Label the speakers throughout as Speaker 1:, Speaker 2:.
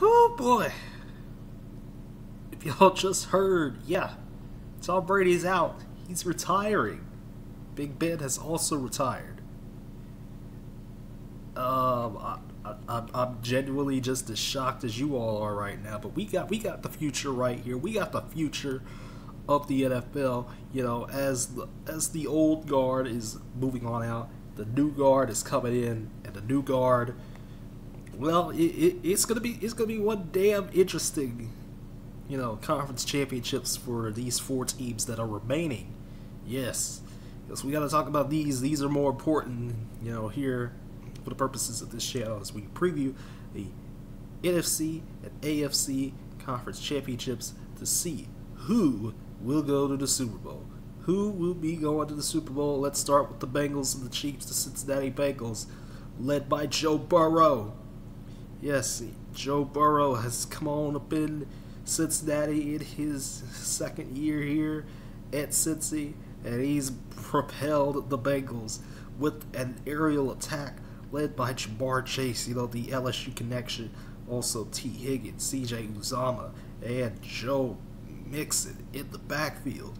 Speaker 1: Oh boy. If y'all just heard, yeah, Tom Brady's out. He's retiring. Big Ben has also retired. Um, I, I, I'm genuinely just as shocked as you all are right now. But we got we got the future right here. We got the future of the NFL. You know, as the as the old guard is moving on out, the new guard is coming in, and the new guard. Well, it, it, it's gonna be it's gonna be one damn interesting, you know, conference championships for these four teams that are remaining. Yes, because we got to talk about these. These are more important, you know, here for the purposes of this channel as we preview the NFC and AFC conference championships to see who will go to the Super Bowl. Who will be going to the Super Bowl? Let's start with the Bengals and the Chiefs, the Cincinnati Bengals, led by Joe Burrow. Yes, Joe Burrow has come on up in Cincinnati in his second year here at Cincy, and he's propelled the Bengals with an aerial attack led by Ja'Marr Chase, you know, the LSU connection, also Tee Higgins, CJ Uzomah, and Joe Mixon in the backfield.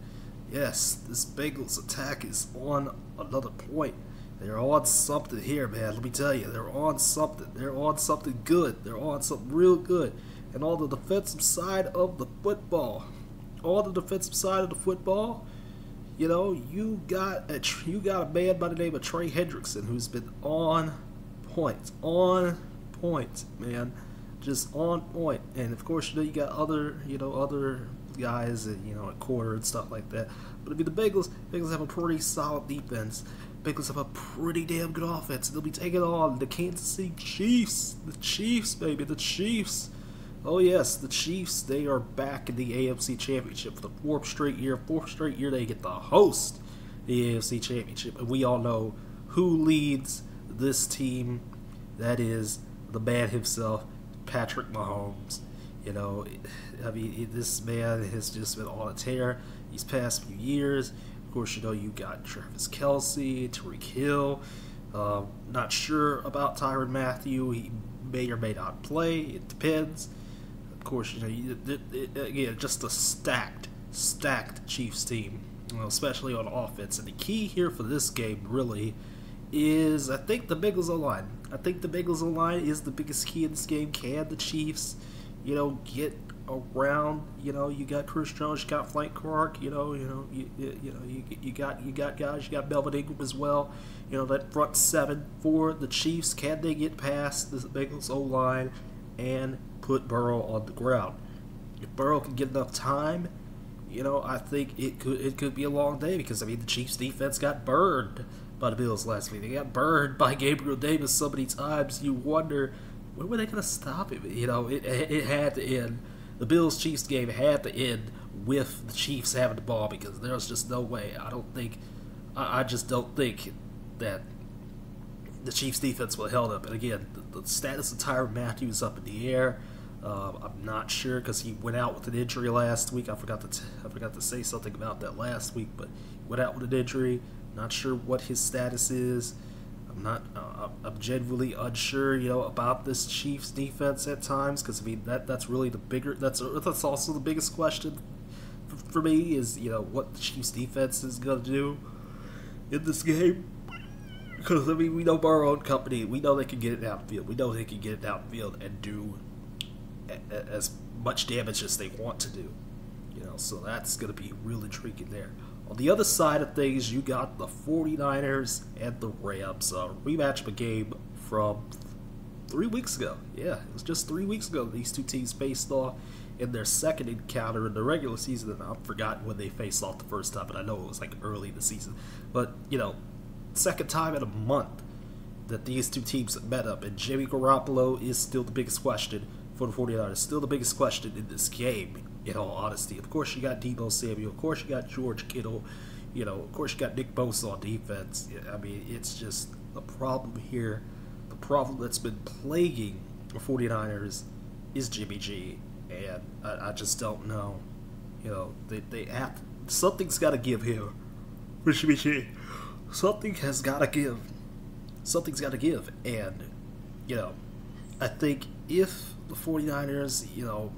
Speaker 1: Yes, this Bengals attack is on another point. They're on something here, man. Let me tell you, they're on something. They're on something good. They're on something real good. And on the defensive side of the football, on the defensive side of the football, you know, you got a you got a man by the name of Trey Hendrickson who's been on point, on point, man, just on point. And of course, you know, you got other, you know, other guys, at, you know, at quarter and stuff like that. But I mean, the Bengals, Bengals have a pretty solid defense. Bengals have a pretty damn good offense. They'll be taking on the Kansas City Chiefs, the Chiefs, baby, the Chiefs. Oh yes, the Chiefs, they are back in the AFC Championship for the fourth straight year. Fourth straight year they get to host the AFC Championship. And we all know who leads this team. That is the man himself, Patrick Mahomes. You know, I mean, this man has just been on a tear these past few years. Of course, you know, you got Travis Kelce, Tyreek Hill. Uh, not sure about Tyrann Mathieu. He may or may not play. It depends of course, you know, it, it, again, just a stacked, stacked Chiefs team, you know, especially on offense. And the key here for this game really is, I think, the Bengals line. I think the Bengals line is the biggest key in this game. Can the Chiefs, you know, get around? You know, you got Chris Jones, you got Frank Clark. You know, you know, you, you know, you, you got you got guys. You got Melvin Ingram as well. You know, that front seven for the Chiefs. Can they get past the Bengals O line and put Burrow on the ground. If Burrow can get enough time, you know, I think it could it could be a long day because I mean the Chiefs defense got burned by the Bills last week. They got burned by Gabriel Davis so many times. You wonder when were they going to stop him? You know, it it had to end. The Bills Chiefs game had to end with the Chiefs having the ball because there's just no way. I don't think. I, I just don't think that the Chiefs defense will held up. And again, the, the status of Tyrann Mathieu's up in the air. Uh, I'm not sure because he went out with an injury last week. I forgot to t- I forgot to say something about that last week, but went out with an injury. Not sure what his status is. I'm not. Uh, I'm unsure, you know, about this Chiefs defense at times because I mean that that's really the bigger. That's that's also the biggest question for, me is you know what the Chiefs defense is going to do in this game. Because I mean, we know our own company. We know they can get it downfield. We know they can get it downfield and do as much damage as they want to do. You know, so that's going to be really intriguing there. On the other side of things, you got the 49ers and the Rams. A rematch of a game from three weeks ago. Yeah, it was just three weeks ago these two teams faced off in their second encounter in the regular season. And I've forgotten when they faced off the first time, but I know it was like early in the season. But, you know, second time in a month that these two teams met up, and Jimmy Garoppolo is still the biggest question for the 49ers. Still the biggest question in this game, in all honesty. Of course, you got Deebo Samuel. Of course, you got George Kittle. You know, of course, you got Nick Bosa on defense. I mean, it's just the problem here. The problem that's been plaguing the 49ers is Jimmy G. And I, I just don't know. You know, they, they have something's got to give here for Jimmy G. Something has got to give. Something's got to give. And, you know, I think if the 49ers, you know,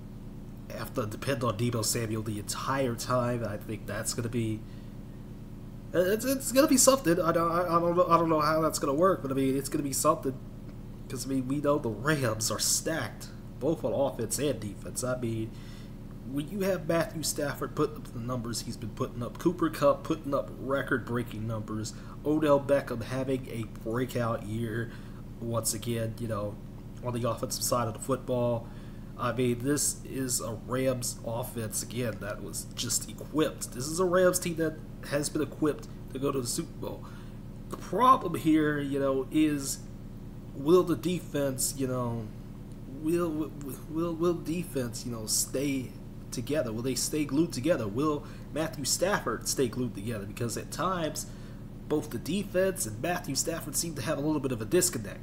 Speaker 1: have to depend on Deebo Samuel the entire time. I think that's going to be it's, it's going to be something. I don't I, don't know I don't know how that's going to work, but I mean it's going to be something because I mean we know the Rams are stacked both on offense and defense. I mean when you have Matthew Stafford putting up the numbers he's been putting up, Cooper Kupp putting up record-breaking numbers, Odell Beckham having a breakout year once again, you know, on the offensive side of the football. I mean, this is a Rams offense again that was just equipped. This is a Rams team that has been equipped to go to the Super Bowl. The problem here, you know, is will the defense, you know, will will will defense, you know, stay together? Will they stay glued together? Will Matthew Stafford stay glued together? Because at times, both the defense and Matthew Stafford seem to have a little bit of a disconnect.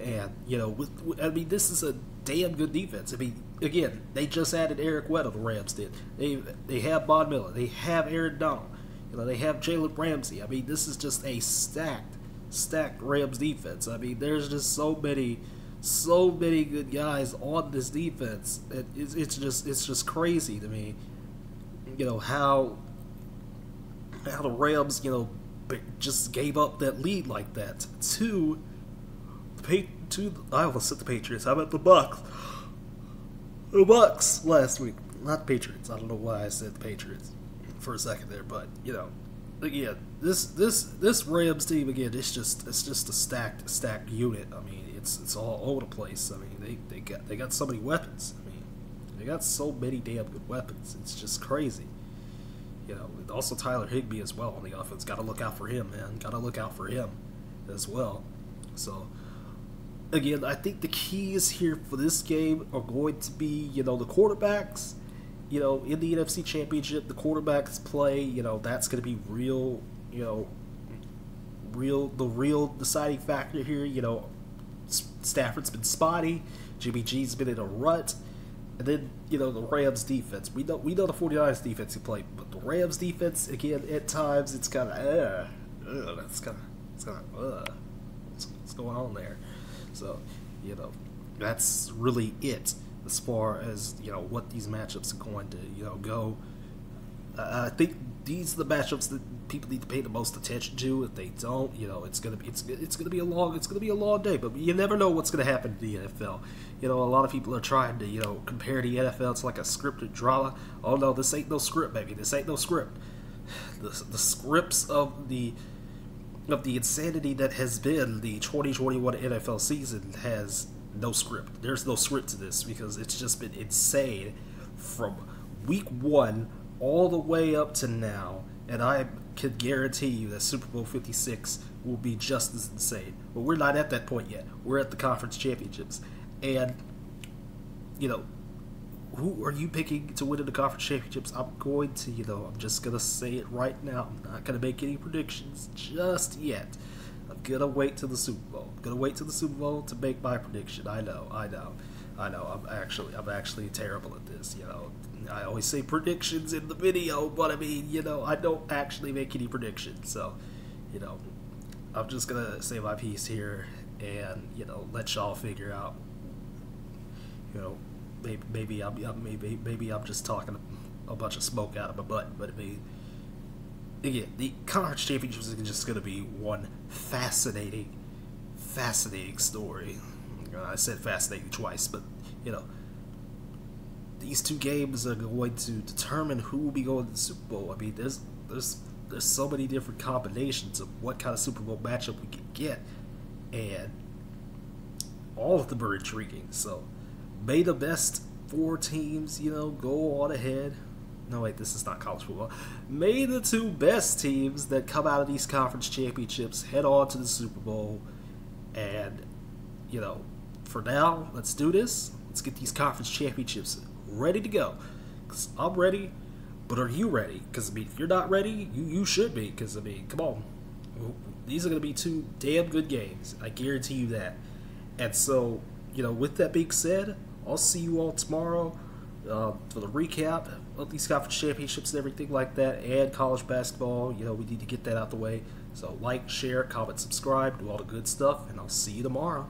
Speaker 1: And you know, with, I mean, this is a damn good defense. I mean, again, they just added Eric Weddle. The Rams did. They they have Von Miller. They have Aaron Donald. You know, they have Jalen Ramsey. I mean, this is just a stacked, stacked Rams defense. I mean, there's just so many, so many good guys on this defense. It, it's, it's just it's just crazy to me. You know how how the Rams, you know, just gave up that lead like that to the to I almost said the Patriots. I meant the Bucs. The Bucs last week, not the Patriots. I don't know why I said the Patriots for a second there, but you know, again, this this this Rams team again, it's just it's just a stacked stacked unit. I mean, it's it's all over the place. I mean, they, they got they got so many weapons. I mean, they got so many damn good weapons. It's just crazy. You know, also Tyler Higbee as well on the offense. Got to look out for him, man. Got to look out for him as well. So again, I think the keys here for this game are going to be, you know, the quarterbacks you know, in the NFC Championship, the quarterbacks play, you know, that's going to be real, you know, real the real deciding factor here. You know, Stafford's been spotty, Jimmy G's been in a rut, and then you know the Rams defense. We know we know the 49ers defense can play, but the Rams defense again at times it's kind of uh, uh, that's kind of it's kind of uh, what's, what's going on there. So you know that's really it as far as you know what these matchups are going to you know go. Uh, I think these are the matchups that people need to pay the most attention to. If they don't, you know, it's gonna be it's it's gonna be a long it's gonna be a long day. But you never know what's gonna happen to the NFL. You know, a lot of people are trying to you know compare the NFL to like a scripted drama. Oh no, this ain't no script, baby. This ain't no script. The the scripts of the of the insanity that has been the 2021 NFL season has no script. There's no script to this because it's just been insane from week one all the way up to now. And I can guarantee you that Super Bowl 56 will be just as insane. But we're not at that point yet. We're at the conference championships. And, you know, who are you picking to win in the conference championships? I'm going to, you know, I'm just going to say it right now. I'm not going to make any predictions just yet. I'm gonna wait till the Super Bowl. I'm gonna wait till the Super Bowl to make my prediction. I know, I know, I know. I'm actually, I'm actually terrible at this. You know, I always say predictions in the video, but I mean, you know, I don't actually make any predictions. So, you know, I'm just gonna say my piece here, and you know, let y'all figure out. You know, maybe maybe I'm maybe maybe I'm just talking a bunch of smoke out of my butt, but I mean again, the conference championships is just going to be one fascinating, fascinating story. Uh, I said fascinating twice, but you know, these two games are going to determine who will be going to the Super Bowl. I mean, there's there's there's so many different combinations of what kind of Super Bowl matchup we can get, and all of them are intriguing. So, may the best four teams, you know, go on ahead no, wait, this is not college football. May the two best teams that come out of these conference championships head on to the Super Bowl. And, you know, for now, let's do this. Let's get these conference championships ready to go. Because I'm ready, but are you ready? Because, I mean, if you're not ready, you, you should be. Because, I mean, come on. These are going to be two damn good games. I guarantee you that. And so, you know, with that being said, I'll see you all tomorrow uh, for the recap of these conference championships and everything like that, and college basketball. You know, we need to get that out the way. So, like, share, comment, subscribe, do all the good stuff, and I'll see you tomorrow.